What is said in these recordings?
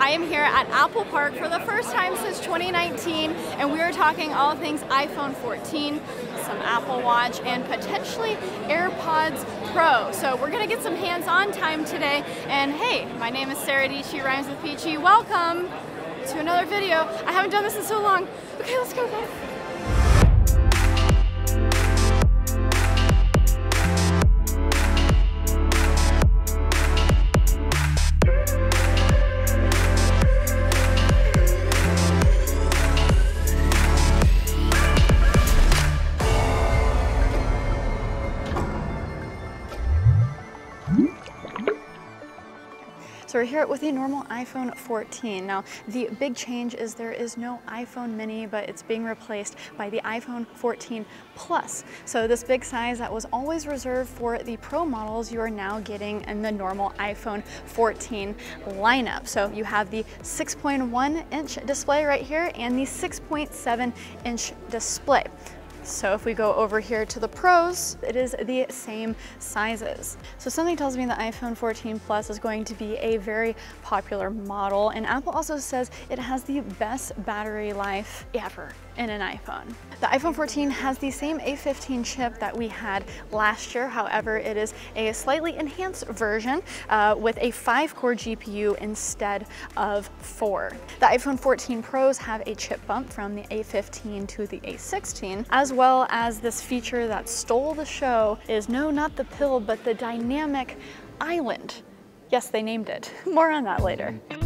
I am here at Apple Park for the first time since 2019 and we are talking all things iPhone 14, some Apple Watch, and potentially AirPods Pro. So we're gonna get some hands-on time today. And hey, my name is Sara Dietschy rhymes with Peachy. Welcome to another video. I haven't done this in so long. Okay, let's go guys. We're here with a normal iPhone 14. Now, the big change is there is no iPhone mini, but it's being replaced by the iPhone 14 Plus. So this big size that was always reserved for the Pro models, you are now getting in the normal iPhone 14 lineup. So you have the 6.1 inch display right here and the 6.7 inch display. So if we go over here to the pros, it is the same sizes. So something tells me the iPhone 14 Plus is going to be a very popular model and Apple also says it has the best battery life ever in an iPhone. The iPhone 14 has the same A15 chip that we had last year. However, it is a slightly enhanced version uh, with a five core GPU instead of four. The iPhone 14 Pros have a chip bump from the A15 to the A16, as well as this feature that stole the show is no, not the pill, but the dynamic island. Yes, they named it. More on that later. Mm-hmm.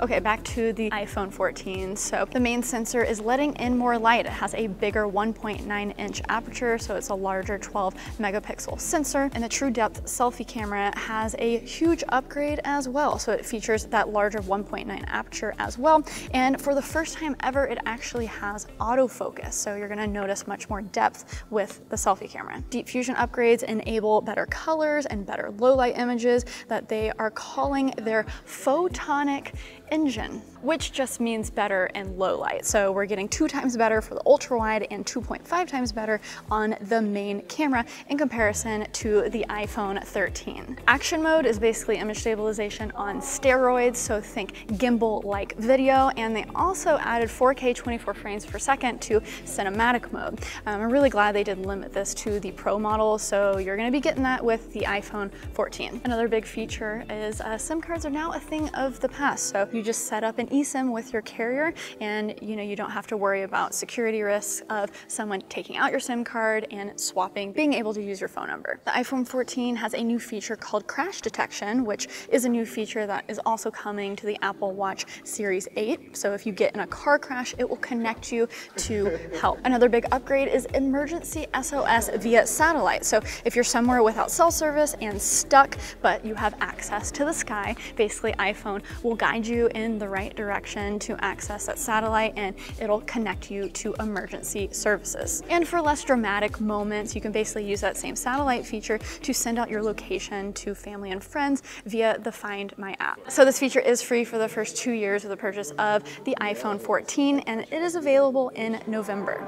Okay, back to the iPhone 14. So the main sensor is letting in more light. It has a bigger 1.9 inch aperture, so it's a larger 12 megapixel sensor. And the true depth selfie camera has a huge upgrade as well. So it features that larger 1.9 aperture as well. And for the first time ever, it actually has autofocus. So you're gonna notice much more depth with the selfie camera. Deep Fusion upgrades enable better colors and better low light images that they are calling their photonic engine, which just means better in low light. So we're getting two times better for the ultra wide and 2.5 times better on the main camera in comparison to the iPhone 13. Action mode is basically image stabilization on steroids, so think gimbal-like video, and they also added 4K 24 frames per second to cinematic mode. Um, I'm really glad they did limit this to the Pro model, so you're gonna be getting that with the iPhone 14. Another big feature is uh, SIM cards are now a thing of the past, so you just set up an eSIM with your carrier and you know you don't have to worry about security risks of someone taking out your SIM card and swapping, being able to use your phone number. The iPhone 14 has a new feature called crash detection, which is a new feature that is also coming to the Apple Watch Series 8. So if you get in a car crash, it will connect you to help. Another big upgrade is emergency SOS via satellite. So if you're somewhere without cell service and stuck, but you have access to the sky, basically iPhone will guide you in the right direction to access that satellite and it'll connect you to emergency services. And for less dramatic moments, you can basically use that same satellite feature to send out your location to family and friends via the Find My app. So this feature is free for the first two years of the purchase of the iPhone 14 and it is available in November.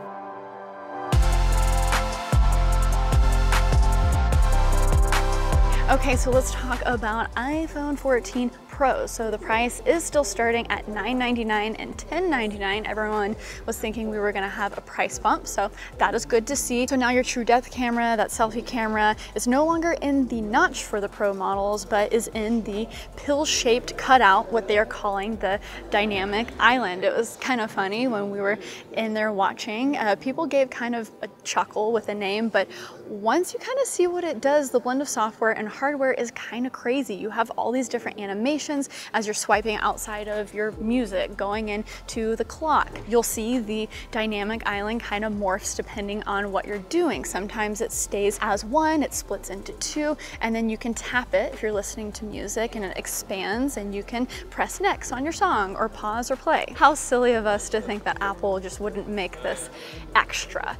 Okay, so let's talk about iPhone 14 Pro. So the price is still starting at $9.99 and $10.99. Everyone was thinking we were gonna have a price bump, so that is good to see. So now your true depth camera, that selfie camera, is no longer in the notch for the Pro models, but is in the pill-shaped cutout, what they are calling the dynamic island. It was kind of funny when we were in there watching. Uh, people gave kind of a chuckle with the name, but once you kind of see what it does, the blend of software and hardware is kind of crazy. You have all these different animations as you're swiping outside of your music, going into the clock. You'll see the dynamic island kind of morphs depending on what you're doing. Sometimes it stays as one, it splits into two, and then you can tap it if you're listening to music and it expands and you can press next on your song or pause or play. How silly of us to think that Apple just wouldn't make this extra.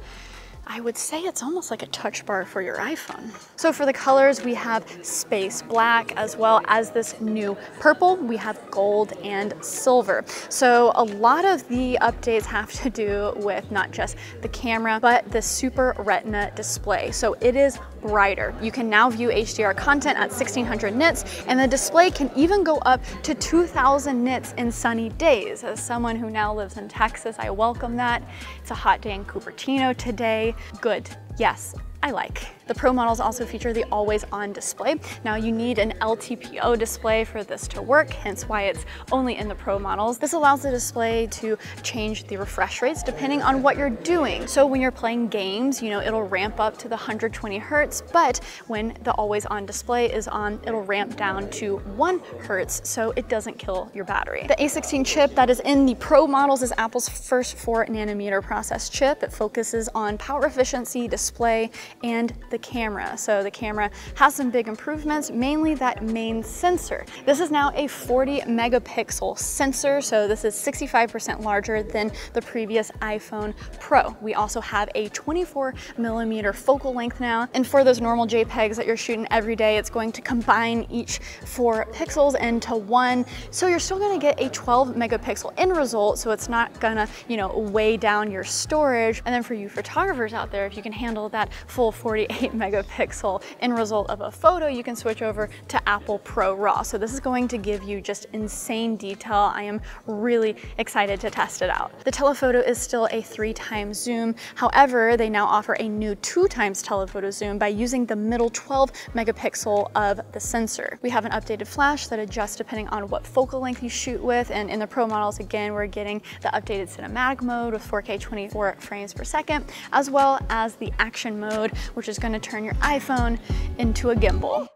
I would say it's almost like a touch bar for your iPhone. So for the colors, we have space black as well as this new purple. We have gold and silver. So a lot of the updates have to do with not just the camera, but the Super Retina display. So it is brighter. You can now view HDR content at 1600 nits and the display can even go up to 2000 nits in sunny days. As someone who now lives in Texas, I welcome that. It's a hot day in Cupertino today. Good. Yes, I like. The Pro models also feature the always on display. Now you need an LTPO display for this to work, hence why it's only in the Pro models. This allows the display to change the refresh rates depending on what you're doing. So when you're playing games, you know, it'll ramp up to the 120 hertz, but when the always on display is on, it'll ramp down to one hertz so it doesn't kill your battery. The A16 chip that is in the Pro models is Apple's first four nanometer process chip. It focuses on power efficiency, display, and the the camera. So the camera has some big improvements, mainly that main sensor. This is now a 40 megapixel sensor, so this is 65% larger than the previous iPhone Pro. We also have a 24 millimeter focal length now, and for those normal JPEGs that you're shooting every day, it's going to combine each four pixels into one, so you're still gonna get a 12 megapixel end result, so it's not gonna, you know, weigh down your storage. And then for you photographers out there, if you can handle that full 48 8 megapixel end result of a photo, you can switch over to Apple Pro RAW. So this is going to give you just insane detail. I am really excited to test it out. The telephoto is still a three times zoom. However, they now offer a new two times telephoto zoom by using the middle 12 megapixel of the sensor. We have an updated flash that adjusts depending on what focal length you shoot with. And in the Pro models, again, we're getting the updated cinematic mode with 4K 24 frames per second, as well as the action mode, which is gonna to turn your iPhone into a gimbal.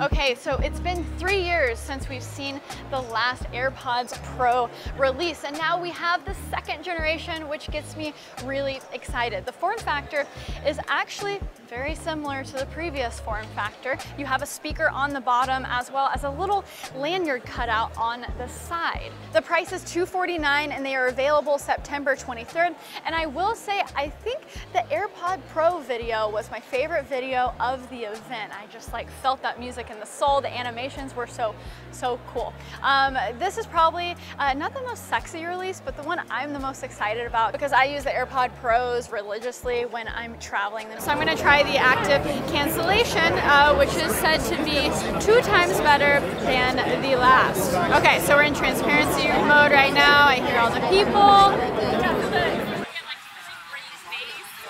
Okay, so it's been three years since we've seen the last AirPods Pro release, and now we have the second generation, which gets me really excited. The form factor is actually very similar to the previous form factor. You have a speaker on the bottom as well as a little lanyard cutout on the side. The price is 249 and they are available September 23rd. And I will say, I think the AirPod Pro video was my favorite video of the event. I just like felt that music in the soul. The animations were so, so cool. Um, this is probably uh, not the most sexy release, but the one I'm the most excited about because I use the AirPod Pros religiously when I'm traveling. So I'm gonna try the active cancellation, uh, which is said to be two times better than the last. Okay, so we're in transparency mode right now. I hear all the people.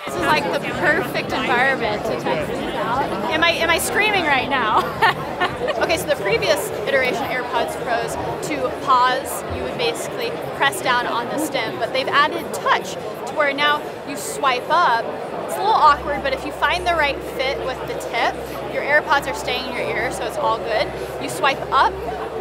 This is like the perfect environment to out. Am I, am I screaming right now? okay, so the previous iteration AirPods Pros, to pause, you would basically press down on the stem, but they've added touch to where now you swipe up it's a little awkward, but if you find the right fit with the tip, your AirPods are staying in your ear, so it's all good. You swipe up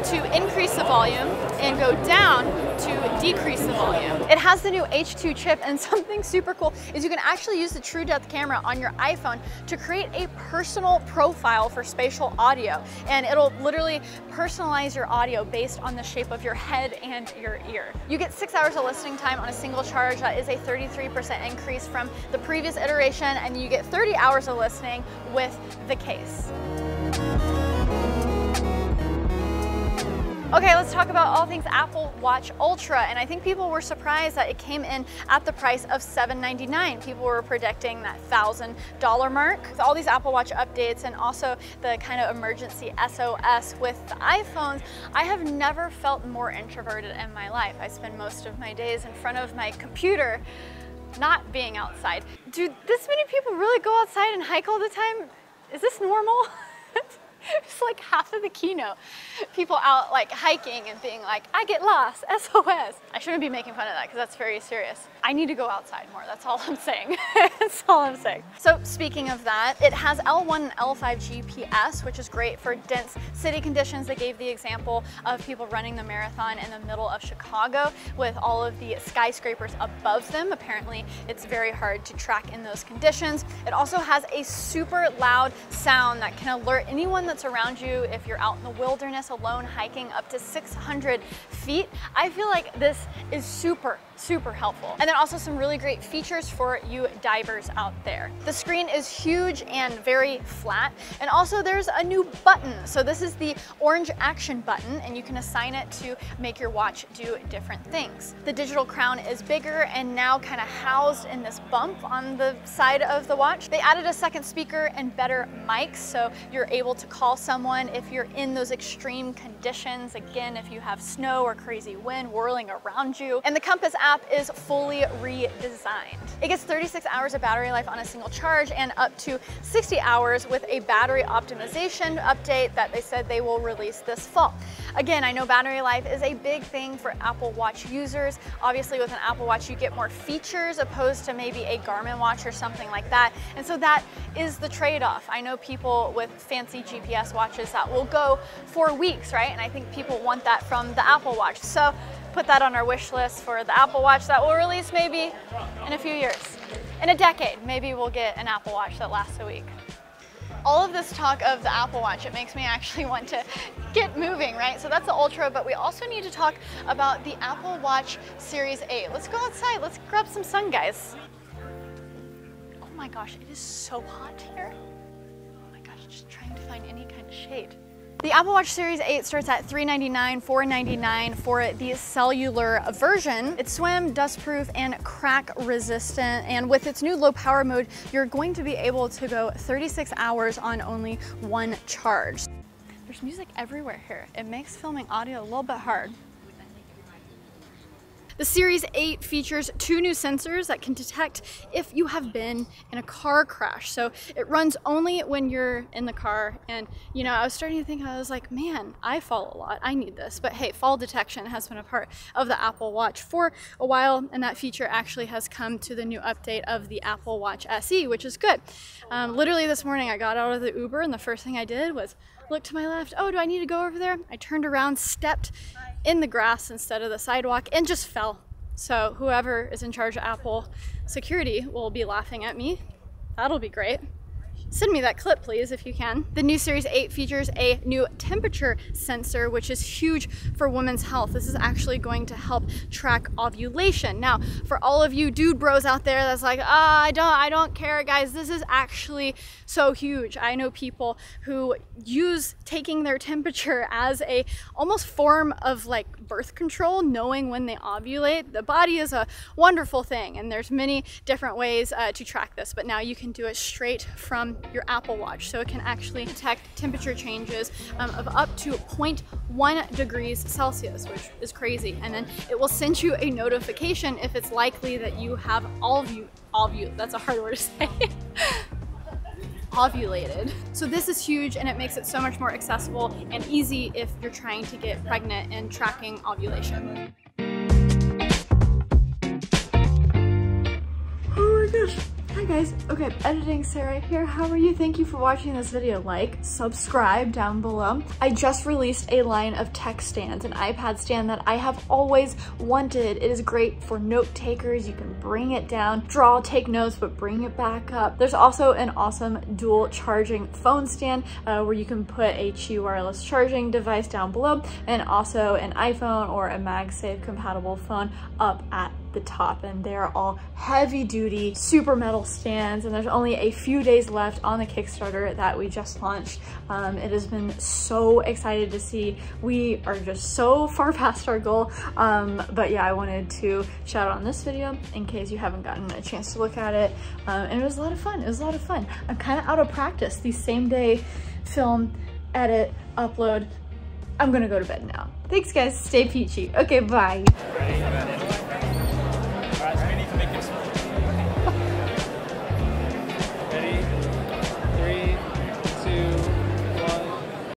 to increase the volume and go down to decrease the volume. It has the new H2 chip and something super cool is you can actually use the true depth camera on your iPhone to create a personal profile for spatial audio. And it'll literally personalize your audio based on the shape of your head and your ear. You get six hours of listening time on a single charge. That is a 33% increase from the previous iteration and you get 30 hours of listening with the case. Okay, let's talk about all things Apple Watch Ultra. And I think people were surprised that it came in at the price of 799. People were predicting that $1,000 mark. With all these Apple Watch updates and also the kind of emergency SOS with the iPhones, I have never felt more introverted in my life. I spend most of my days in front of my computer not being outside. Do this many people really go outside and hike all the time? Is this normal? it's like half of the keynote. People out like hiking and being like, I get lost, SOS. I shouldn't be making fun of that because that's very serious. I need to go outside more, that's all I'm saying. that's all I'm saying. So speaking of that, it has L1 and L5 GPS, which is great for dense city conditions. They gave the example of people running the marathon in the middle of Chicago with all of the skyscrapers above them. Apparently it's very hard to track in those conditions. It also has a super loud sound that can alert anyone that's around you if you're out in the wilderness alone hiking up to 600 feet. I feel like this is super, super helpful. And then also some really great features for you divers out there. The screen is huge and very flat. And also there's a new button. So this is the orange action button and you can assign it to make your watch do different things. The digital crown is bigger and now kind of housed in this bump on the side of the watch. They added a second speaker and better mics so you're able to call someone if you're in those extreme conditions. Again, if you have snow or crazy wind whirling around you. And the Compass app is fully redesigned. It gets 36 hours of battery life on a single charge and up to 60 hours with a battery optimization update that they said they will release this fall. Again, I know battery life is a big thing for Apple Watch users. Obviously with an Apple Watch, you get more features opposed to maybe a Garmin watch or something like that. And so that is the trade-off. I know people with fancy GPS watches that will go for weeks, right? And I think people want that from the Apple Watch. So put that on our wish list for the Apple Watch that will release maybe in a few years. In a decade, maybe we'll get an Apple Watch that lasts a week all of this talk of the Apple Watch, it makes me actually want to get moving, right? So that's the Ultra, but we also need to talk about the Apple Watch Series 8. Let's go outside, let's grab some sun, guys. Oh my gosh, it is so hot here. Oh my gosh, just trying to find any kind of shade. The Apple Watch Series 8 starts at 399, 499 for the cellular version. It's swim, dustproof, and crack resistant. And with its new low power mode, you're going to be able to go 36 hours on only one charge. There's music everywhere here. It makes filming audio a little bit hard. The Series 8 features two new sensors that can detect if you have been in a car crash. So it runs only when you're in the car. And, you know, I was starting to think, I was like, man, I fall a lot. I need this. But hey, fall detection has been a part of the Apple Watch for a while. And that feature actually has come to the new update of the Apple Watch SE, which is good. Um, literally this morning, I got out of the Uber and the first thing I did was look to my left. Oh, do I need to go over there? I turned around, stepped in the grass instead of the sidewalk and just fell. So whoever is in charge of Apple security will be laughing at me. That'll be great. Send me that clip, please, if you can. The new Series 8 features a new temperature sensor, which is huge for women's health. This is actually going to help track ovulation. Now, for all of you dude bros out there that's like, oh, I don't, I don't care, guys. This is actually so huge. I know people who use taking their temperature as a almost form of like birth control, knowing when they ovulate. The body is a wonderful thing, and there's many different ways uh, to track this, but now you can do it straight from your Apple Watch. So it can actually detect temperature changes um, of up to 0.1 degrees Celsius, which is crazy. And then it will send you a notification if it's likely that you have all you, all you, that's a hard word to say. ovulated. So this is huge and it makes it so much more accessible and easy if you're trying to get pregnant and tracking ovulation. Oh my gosh. Hi guys, okay, editing Sara here. How are you? Thank you for watching this video. Like, subscribe down below. I just released a line of tech stands, an iPad stand that I have always wanted. It is great for note takers. You can bring it down, draw, take notes, but bring it back up. There's also an awesome dual charging phone stand uh, where you can put a Qi wireless charging device down below and also an iPhone or a MagSafe compatible phone up at the top and they're all heavy duty super metal stands and there's only a few days left on the Kickstarter that we just launched. Um, it has been so excited to see. We are just so far past our goal. Um, but yeah, I wanted to shout out on this video in case you haven't gotten a chance to look at it. Um, and it was a lot of fun. It was a lot of fun. I'm kind of out of practice. These same day film, edit, upload. I'm gonna go to bed now. Thanks guys, stay peachy. Okay, bye.